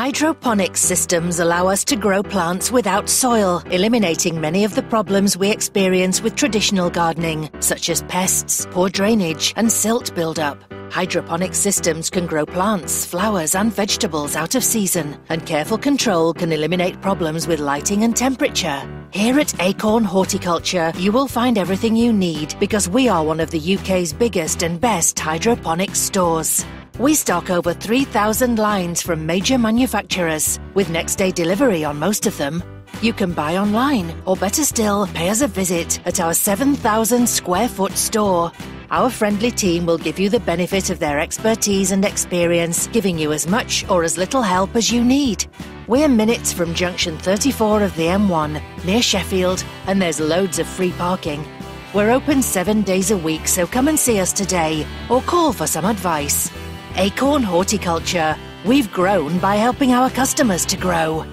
Hydroponics systems allow us to grow plants without soil, eliminating many of the problems we experience with traditional gardening, such as pests, poor drainage, and silt buildup. Hydroponic systems can grow plants, flowers, and vegetables out of season, and careful control can eliminate problems with lighting and temperature. Here at Acorn Horticulture, you will find everything you need because we are one of the UK's biggest and best hydroponic stores. We stock over 3,000 lines from major manufacturers, with next day delivery on most of them. You can buy online, or better still, pay us a visit at our 7,000 square foot store. Our friendly team will give you the benefit of their expertise and experience, giving you as much or as little help as you need. We're minutes from junction 34 of the M1, near Sheffield, and there's loads of free parking. We're open seven days a week, so come and see us today, or call for some advice. Acorn Horticulture. We've grown by helping our customers to grow.